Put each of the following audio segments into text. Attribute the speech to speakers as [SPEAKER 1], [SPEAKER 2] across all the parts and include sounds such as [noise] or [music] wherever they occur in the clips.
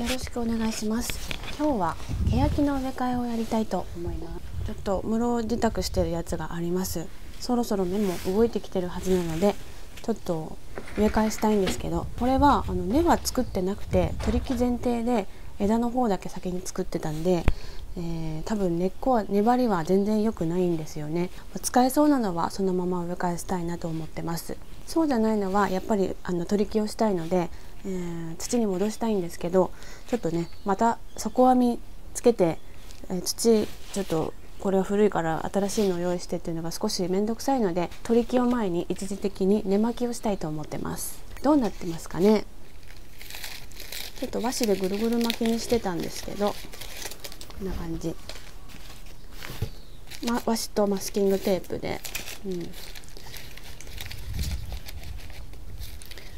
[SPEAKER 1] よろしくお願いします。今日は欅の植え替えをやりたいと思います。ちょっと室自宅してるやつがあります。そろそろ目も動いてきてるはずなのでちょっと植え替えしたいんですけどこれはあの根は作ってなくて取り木前提で枝の方だけ先に作ってたんで、えー、多分根っこは粘りは全然良くないんですよね。使えそうなのはそのまま植え替えしたいなと思ってます。そうじゃないのはやっぱりあの取り木をしたいので、えー、土に戻したいんですけどちょっとねまた底編みつけて、えー、土ちょっとこれは古いから新しいのを用意してっていうのが少し面倒くさいので取り木を前に一時的に根巻きをしたいと思ってます。どうなってますかね。ちょっと和紙でぐるぐる巻きにしてたんですけどこんな感じ、ま、和紙とマスキングテープで、うん、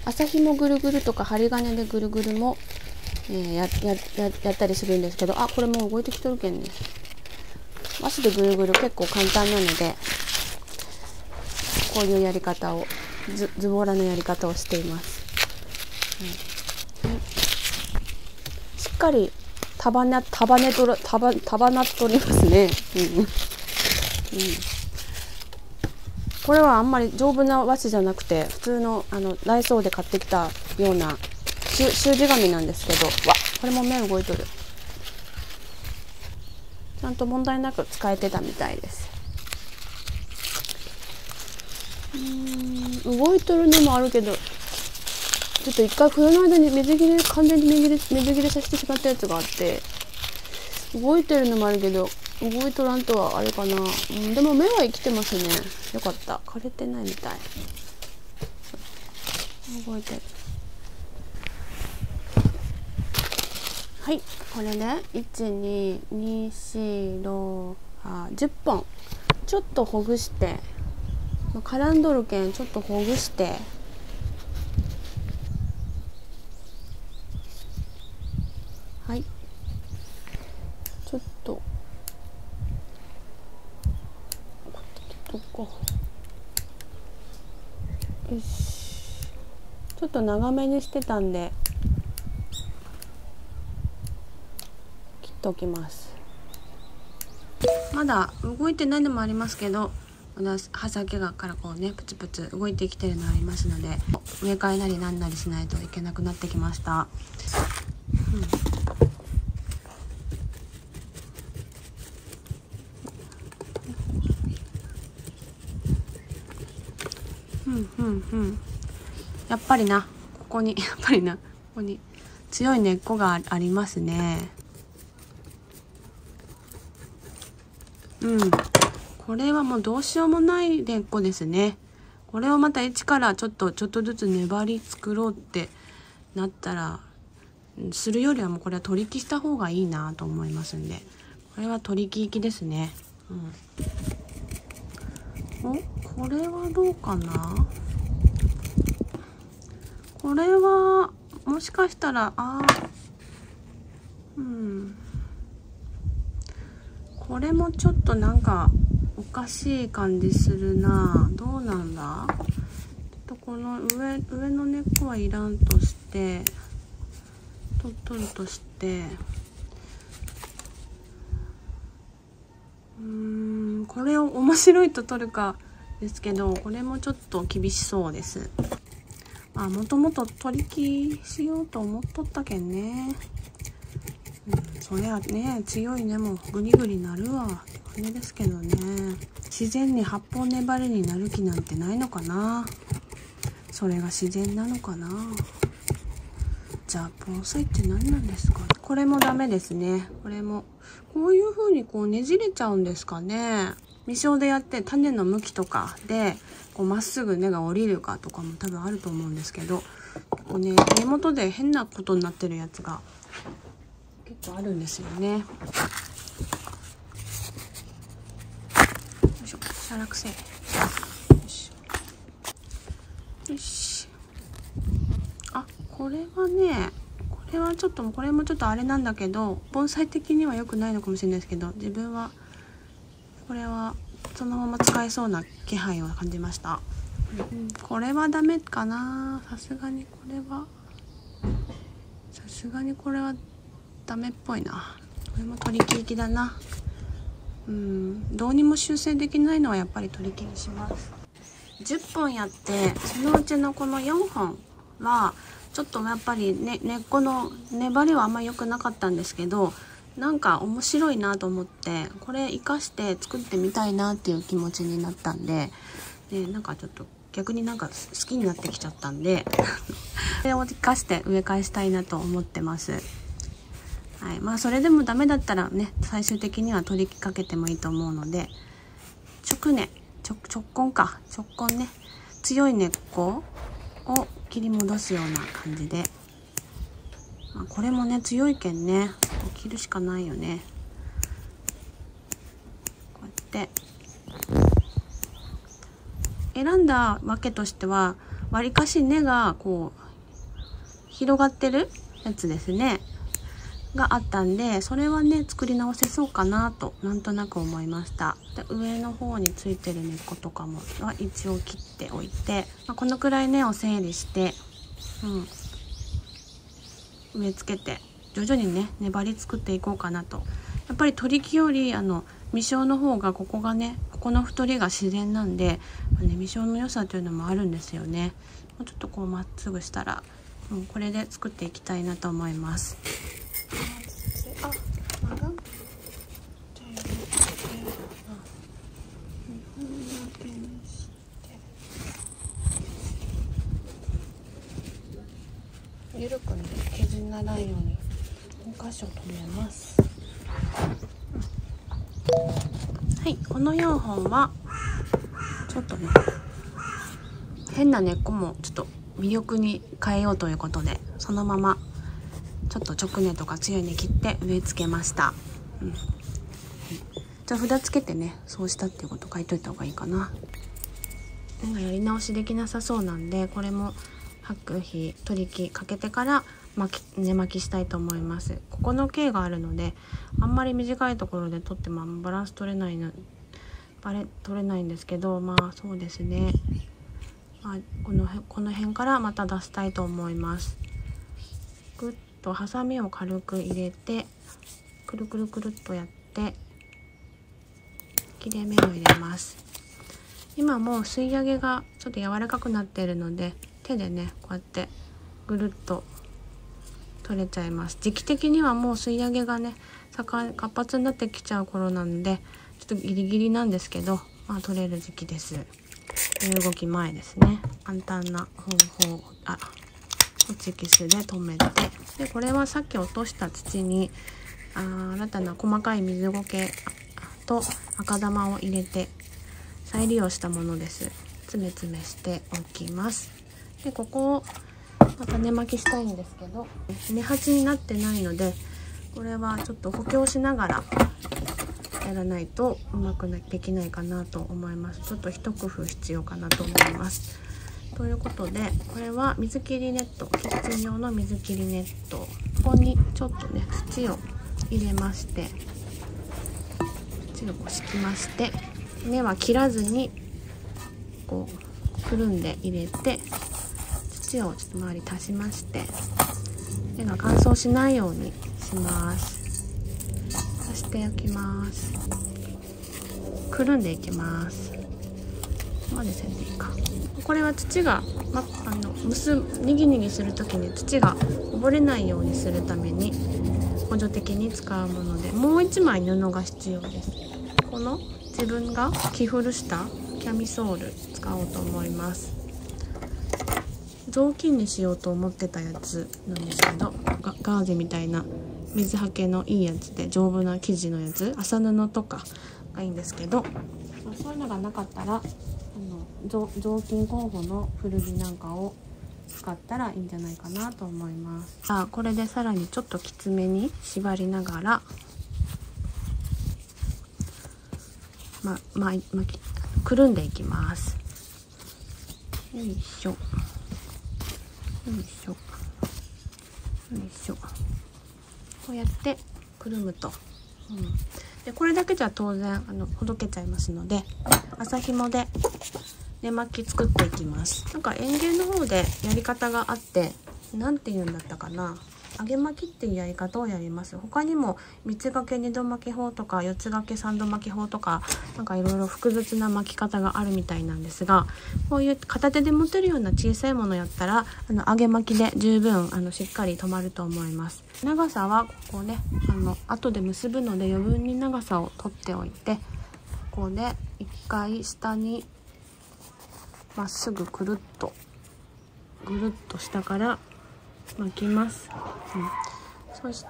[SPEAKER 1] 朝ひもぐるぐるとか針金でぐるぐるも、えー、ややややったりするんですけどあこれもう動いてきとるけんね。和紙でぐるぐる結構簡単なのでこういうやり方をズズボラのやり方をしています、うん。かり束ね束ねとる束束なっとりますね。うん。うん、これはあんまり丈夫な和紙じゃなくて普通のあのダイソーで買ってきたような習字紙なんですけどわこれも目動いとる。ちゃんと問題なく使えてたみたいです。うん動いとるのもあるけどちょっと一回冬の間に水切れ完全に水切れ水切れさせてしまったやつがあって動いてるのもあるけど動いとらんとはあれかな、うん、でも目は生きてますね。よかった。枯れてないみたい。動いてる。はい。これね12246あ10本。ちょっとほぐして。絡んどるけんちょっとほぐして。ちょっと。どこ？よし。ちょっと長めにしてたんで。切っておきます。まだ動いてないのもありますけど刃先がからこうねプツプツ動いてきてるのありますので植え替えなりなんなりしないといけなくなってきました、うん。うん。やっぱりな。ここに [laughs] やっぱりな。ここに。強い根っこがありますね。うん。これはもうどうしようもない根っこですね。これをまた一からちょっとちょっとずつ粘り作ろうってなったらするよりはもうこれは取り木した方がいいなと思いますんで。これは取り木行きですね。うん。お？これはどうかな？これはもしかしたらあうん。これもちょっとなんかおかしい感じするな。どうなんだ？ちょっとこの上上の根っこはいらんとして取取るとして。うんこれを面白いと取るかですけどこれもちょっと厳しそうです。あもともと取り木しようと思っとったけんね。うんそりゃね強い根もグリグリなるわ。って感じですけどね。自然に発泡粘りになる気なんてないのかな。それが自然なのかな。じゃあ盆栽って何なんですか。これもダメですね。これもこういう風にこうねじれちゃうんですかね。未生でやって種の向きとかでこうまっすぐ根が降りるかとかも多分あると思うんですけどこうね根元で変なことになってるやつが結構あるんですよね。よいしょ。しゃらくせよしよしあこれはねこれはちょっとこれもちょっとあれなんだけど盆栽的には良くないのかもしれないですけど自分はこれはそのまま使えそうな気配を感じました、うん、これはダメかな？さすがにこれは。さすがにこれはダメっぽいな。これも取り切りだな。うん。どうにも修正できないのはやっぱり取り切りします。10本やってそのうちのこの4本はちょっとやっぱり、ね、根っこの粘りはあんま良くなかったんですけどなんか面白いなと思ってこれ活かして作ってみたいなっていう気持ちになったんででなんかちょっと逆になんか好きになってきちゃったんで [laughs] これを活かして植え替えしたいなと思ってます。はい、まあそれでもダメだったらね最終的には取りかけてもいいと思うので直根直直根か。直根ね。強い根っこを切り戻すような感じで、まあ、これもね強いけんね。切るしかないよね。こうやって。選んだわけとしてはわりかし根がこう広がってるやつですね。があったんでそれはね作り直せそうかなとなんとなく思いました。で上の方についてる根っことかもは一応切っておいて、まあ、このくらい根を整理して、うん、植え付けて。徐々にね粘り作っていこうかなと。やっぱり取り木よりあの未生の方がここがねここの太りが自然なんで、まあね、未生の良さというのもあるんですよね。もうちょっとこうまっすぐしたらも、う、これで作っていきたいなと思います。緩くね削らないように。所留めます。はいこの4本はちょっとね変な根っこもちょっと魅力に変えようということでそのままちょっと直根とか強い根切って植え付けました、うん、じゃあ札つけてねそうしたっていうこと書いといた方がいいかな。なんかやり直しできなさそうなんでこれも白皮取り木かけてから巻き根巻きしたいと思います。ここの径があるのであんまり短いところで取ってもバランス取れないのバレ取れないんですけどまあそうですね、まあ、このこの辺からまた出したいと思います。ぐっとハサミを軽く入れてくるくるくるっとやって切れ目を入れます。今もう吸い上げがちょっと柔らかくなっているので手でねこうやってぐるっと取れちゃいます。時期的にはもう吸い上げがね活発になってきちゃう頃なんでちょっとギリギリなんですけどまあ取れる時期です。動き前ですね。簡単な方法あホチキスで留めて。でこれはさっき落とした土にあ新たな細かい水苔と赤玉を入れて再利用したものです。詰め詰めしておきます。でここをまた根巻きしたいんですけど根鉢になってないのでこれはちょっと補強しながらやらないとうまくできないかなと思います。ちょっと一工夫必要かなと思います。ということでこれは水切りネットキッチン用の水切りネットここにちょっとね土を入れまして土をこう敷きまして根は切らずにこうくるんで入れて土をちょっと周り足しまして根が乾燥しないようにします。そして焼きます。くるんでいきます。ここまでせんでいいか。これは土が、ま、あの結にぎにぎする時に土がこぼれないようにするために補助的に使うものでもう1枚布が必要です。この自分が着古したキャミソール使おうと思います。雑巾にしようと思ってたやつなんですけどガーゼみたいな水はけのいいやつで丈夫な生地のやつ麻布とかがいいんですけど、そういうのがなかったらあの雑巾候補の古着なんかを使ったらいいんじゃないかなと思います。さあこれでさらにちょっときつめに縛りながらま、ま、ま、くるんでいきます。よいしょ。よいしょ。よいしょ。こうやってくるむと、うん、でこれだけじゃ当然あのほどけちゃいますので麻紐で根巻き作っていきます。なんか園芸の方でやり方があって何て言うんだったかな。揚げ巻きっていうやり方をやります。他にも3つ掛け2度巻き法とか4つ掛け3度巻き法とかなんかいろいろ複雑な巻き方があるみたいなんですがこういう片手で持てるような小さいものやったらあの揚げ巻きで十分あのしっかり止まると思います。長さはここねあの後で結ぶので余分に長さを取っておいてここで一回下にまっすぐくるっとぐるっと下から巻きます、うん、そして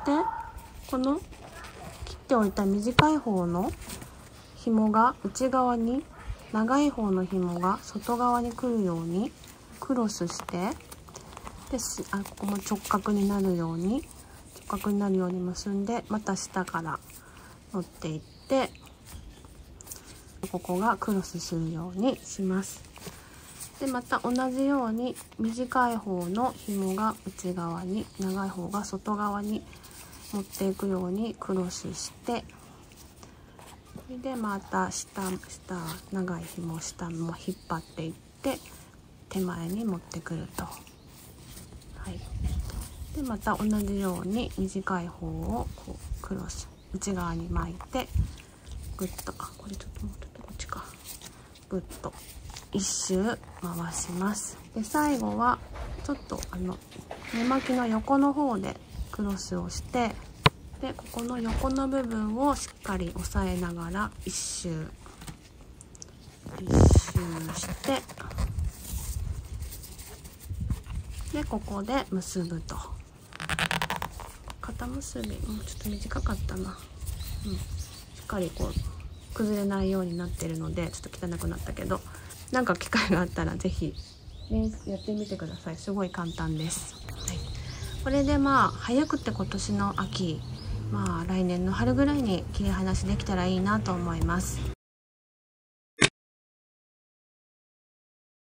[SPEAKER 1] この切っておいた短い方の紐が内側に長い方の紐が外側に来るようにクロスしてですあここも直角になるように直角になるように結んでまた下から乗っていってここがクロスするようにします。でまた同じように短い方の紐が内側に長い方が外側に持っていくようにクロスしてでまた下下長い紐下も引っ張っていって手前に持ってくると。はい、でまた同じように短い方をこうクロス内側に巻いてグッと。あこれちょっともうちょっとこっちか。グッと。一周回します。で最後はちょっとあの根巻きの横の方でクロスをしてでここの横の部分をしっかり押さえながら一周。一周してでここで結ぶと。肩結びもうちょっと短かったな、うん、しっかりこう崩れないようになってるのでちょっと汚くなったけど。なんか機会があったら是非、ね、やってみてください。すごい簡単です、はい、これでまあ早くて今年の秋まあ来年の春ぐらいに切り離しできたらいいなと思います。